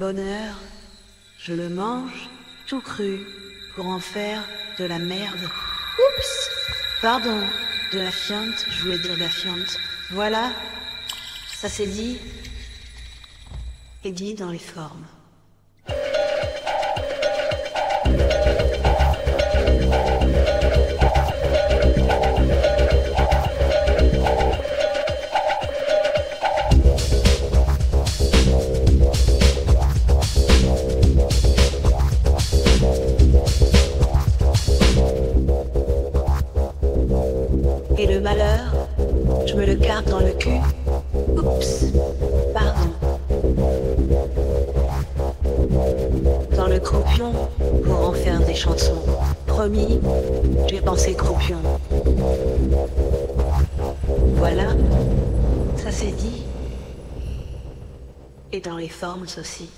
Bonheur, je le mange tout cru pour en faire de la merde. Oups Pardon, de la fiente, je voulais dire de la fiente. Voilà, ça c'est dit et dit dans les formes. Et le malheur, je me le carpe dans le cul. Oups, pardon. Dans le croupion pour en faire des chansons. Promis, j'ai pensé croupion. Voilà, ça c'est dit. Et dans les formes aussi.